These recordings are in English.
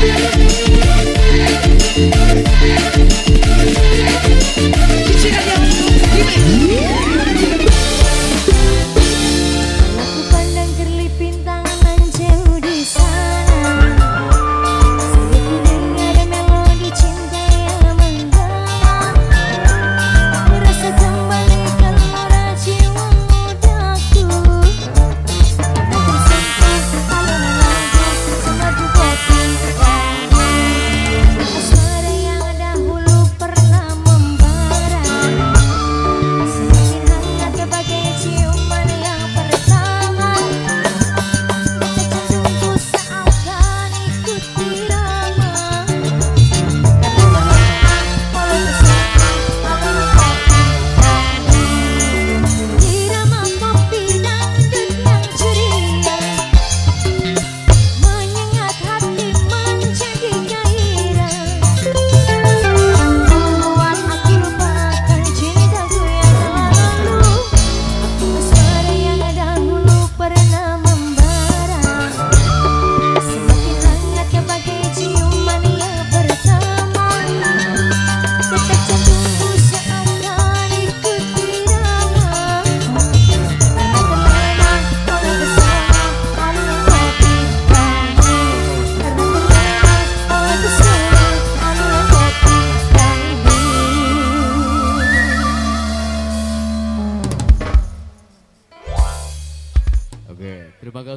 Thank you.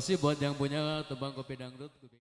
Kasih buat yang punya tebang kopi dangdut.